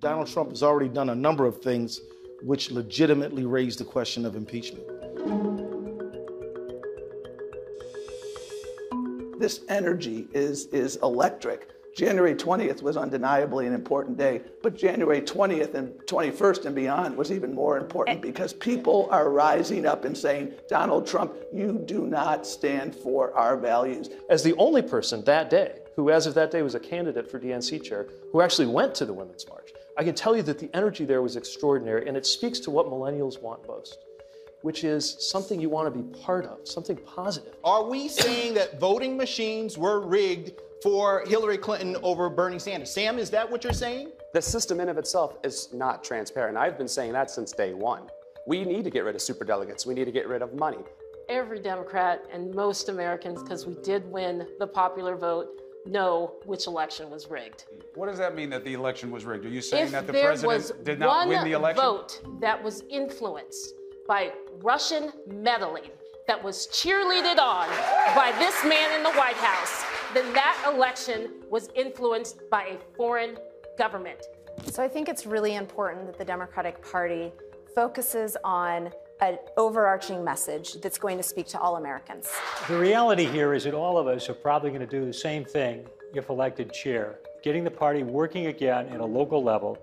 Donald Trump has already done a number of things which legitimately raise the question of impeachment. This energy is, is electric. January 20th was undeniably an important day, but January 20th and 21st and beyond was even more important because people are rising up and saying, Donald Trump, you do not stand for our values. As the only person that day who, as of that day, was a candidate for DNC chair, who actually went to the Women's March, I can tell you that the energy there was extraordinary, and it speaks to what millennials want most which is something you want to be part of, something positive. Are we saying that voting machines were rigged for Hillary Clinton over Bernie Sanders. Sam, is that what you're saying? The system in of itself is not transparent. I've been saying that since day one. We need to get rid of superdelegates. We need to get rid of money. Every Democrat and most Americans, because we did win the popular vote, know which election was rigged. What does that mean that the election was rigged? Are you saying if that the there president was did not one win the election? vote that was influenced by Russian meddling, that was cheerleaded on by this man in the White House, then that election was influenced by a foreign government. So I think it's really important that the Democratic Party focuses on an overarching message that's going to speak to all Americans. The reality here is that all of us are probably going to do the same thing if elected chair, getting the party working again at a local level.